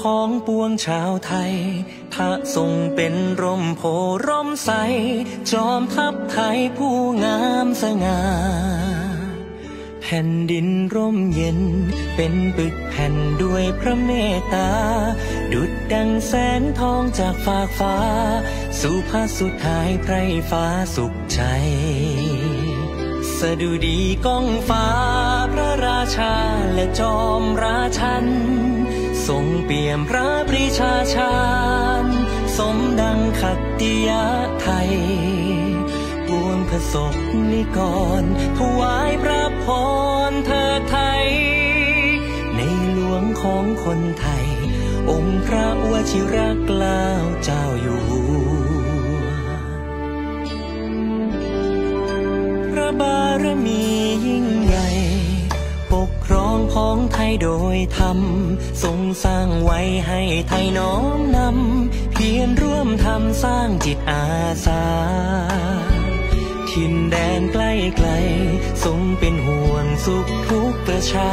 ของปวงชาวไทย พระทรงเป็นร่มโพร่มใส จอมทัพไทยผู้งามสง่า แผ่นดินร่มเย็น เป็นปึกแผ่นด้วยพระเมตตา ดุดดังแสงทองจากฟากฟ้า สู่พระสุดท้ายไพรฟ้าสุขใจสดุดีก้องฟ้าพระราชาและจอมราชัน งเปี่ยมพระปรีชาชาญสมดังขัตติยะไทยปวงพระศกนิกรถวายพระพรเธอไทย ในหลวงของคนไทย องค์พระวชิรเกล้าเจ้าอยู่หัวพระบารมี ของไทยโดยธรรมทรงสร้างไว้ให้ไทยน้อมนำ เพียรร่วมทำสร้างจิตอาสาถิ่นแดนใกล้ไกล ทรงเป็นห่วงสุขทุกประชา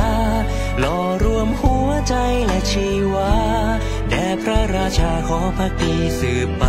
หล่อรวมหัวใจและชีวา แด่พระราชาขอพักดีสืบไป